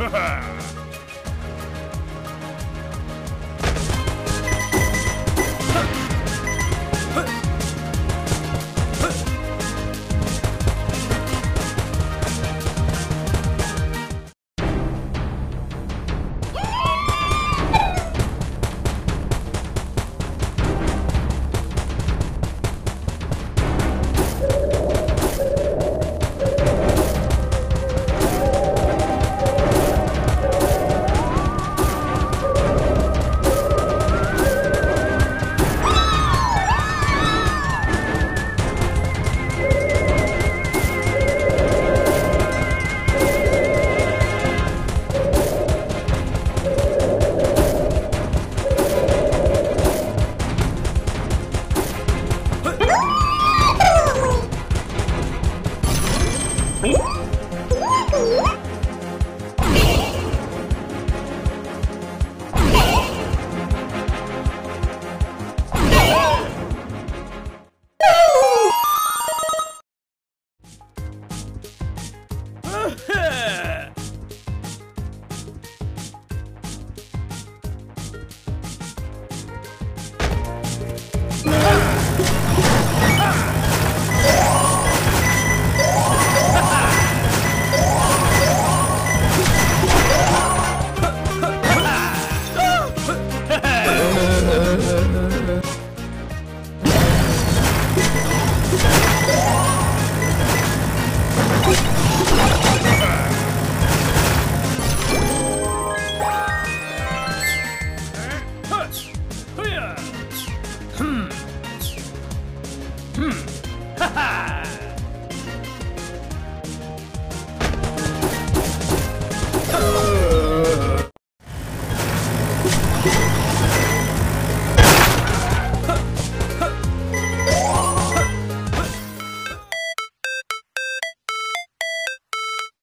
Ha ha! Hey!